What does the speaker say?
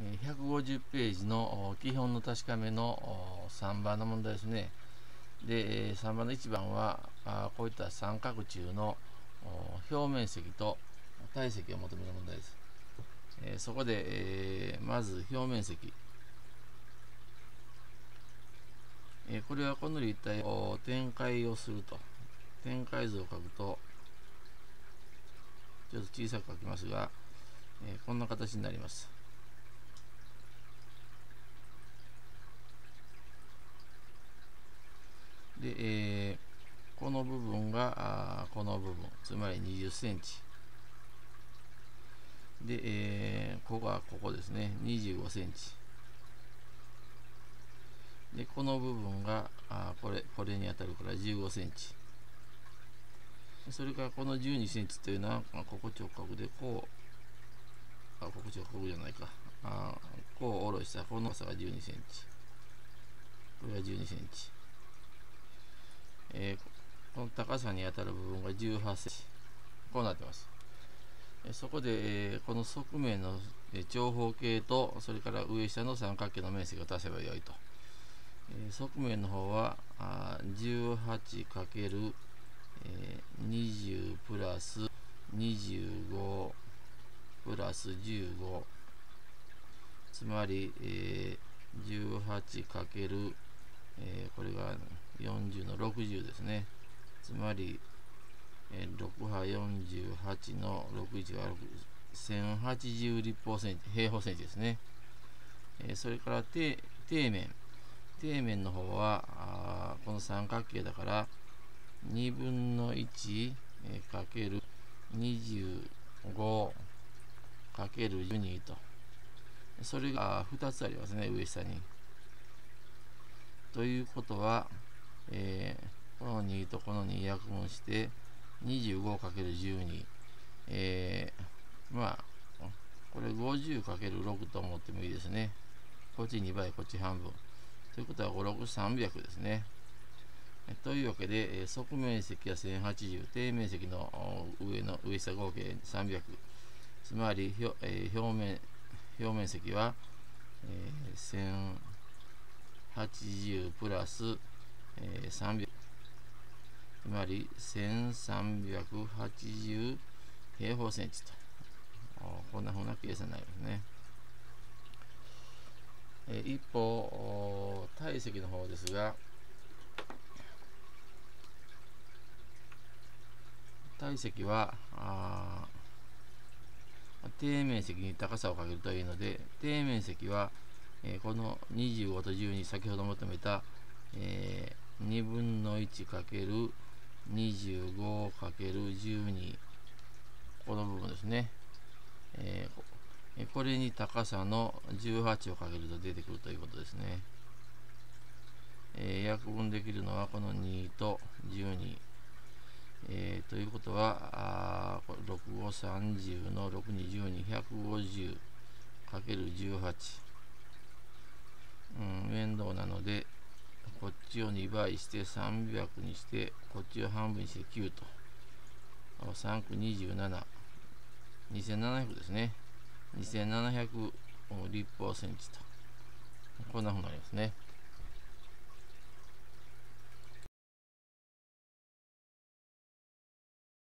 150ページの基本の確かめの3番の問題ですね。で、3番の1番はこういった三角柱の表面積と体積を求める問題です。えそこで、えまず表面積。えこれはこの立体を展開をすると。展開図を書くと、ちょっと小さく書きますが、えこんな形になります。で、えー、この部分があこの部分つまり20センチ。で、えー、ここがここですね。25センチ。でこの部分があこれこれに当たるから15センチ。それからこの12センチというのは、ここ直角でこうあここ直角じゃないか。あこう下ろしたこの長さが12センチ。これが12センチ、高さに当たる部分が18センチ。こうなってます、そこで、えこの側面の長方形とそれから上下の三角形の面積を足せばよいと、え側面の方は 18×20 プラス25プラス15つまり、えー、18× えー、これが40の60ですね。つまり、えー、6波48の61は1080立方センチ、平方センチですね。えー、それから底底面。底面の方はあこの三角形だから2分の1、えー、かける25かける12と。それが2つありますね、上下に。ということは、えー、この2とこの2約分して 25×12、えー、まあ、これ 50×6 と思ってもいいですね。こっち2倍、こっち半分。ということは5、6、300ですね。というわけで、え側面積は1080、底面積の上の上下合計300。つまり、えー、表面表面積は、えー、80プラス、えー、300つまり1380平方センチと。こんなふうな計算になりますね、え、一方体積の方ですが体積は底面積に高さをかけるというので底面積はえー、この25と12先ほど求めた、えー、2分の1かける 25×12 この部分ですね、えー、これに高さの18をかけると出てくるということですね、えー、約分できるのはこの2と12えー、ということは、6530の6212、150かける18。うん、面倒なので、ちを2倍して300にして、こっちを半分にして9と。3区27。2700ですね。2700立方センチと。こんなふうになりますね。